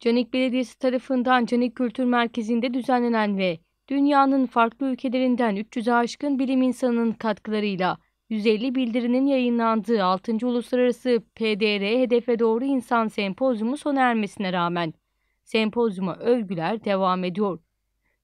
Canik Belediyesi tarafından Canik Kültür Merkezi'nde düzenlenen ve dünyanın farklı ülkelerinden 300'e aşkın bilim insanının katkılarıyla 150 bildirinin yayınlandığı 6. Uluslararası PDR Hedefe Doğru İnsan Sempozyumu sona ermesine rağmen sempozyuma övgüler devam ediyor.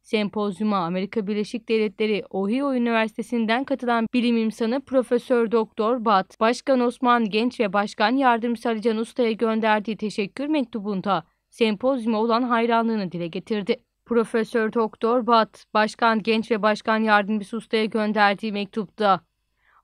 Sempozyuma Amerika Birleşik Devletleri Ohio Üniversitesi'nden katılan bilim insanı Profesör Doktor Bat, Başkan Osman Genç ve Başkan Yardımcısı Ali Can Usta'ya gönderdiği teşekkür mektubunda sempozyuma olan hayranlığını dile getirdi. Profesör Doktor Bat, Başkan Genç ve Başkan Yardımcısı Usta'ya gönderdiği mektupta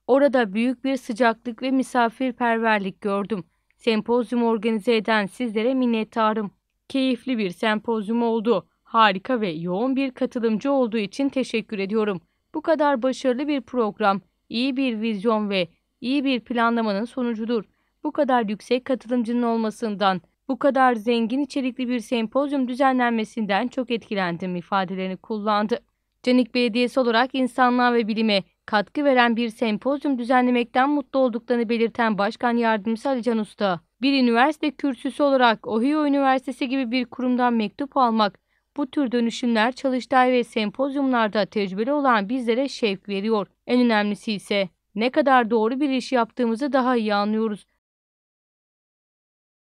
Orada büyük bir sıcaklık ve misafirperverlik gördüm. Sempozyumu organize eden sizlere minnettarım. Keyifli bir sempozyum oldu. Harika ve yoğun bir katılımcı olduğu için teşekkür ediyorum. Bu kadar başarılı bir program, iyi bir vizyon ve iyi bir planlamanın sonucudur. Bu kadar yüksek katılımcının olmasından, bu kadar zengin içerikli bir sempozyum düzenlenmesinden çok etkilendim ifadelerini kullandı. Canik Belediyesi olarak insanlığa ve bilime katkı veren bir sempozyum düzenlemekten mutlu olduklarını belirten Başkan Yardımcısı Ali Can Usta, bir üniversite kürsüsü olarak Ohio Üniversitesi gibi bir kurumdan mektup almak, bu tür dönüşümler çalıştay ve sempozyumlarda tecrübeli olan bizlere şevk veriyor. En önemlisi ise ne kadar doğru bir iş yaptığımızı daha iyi anlıyoruz.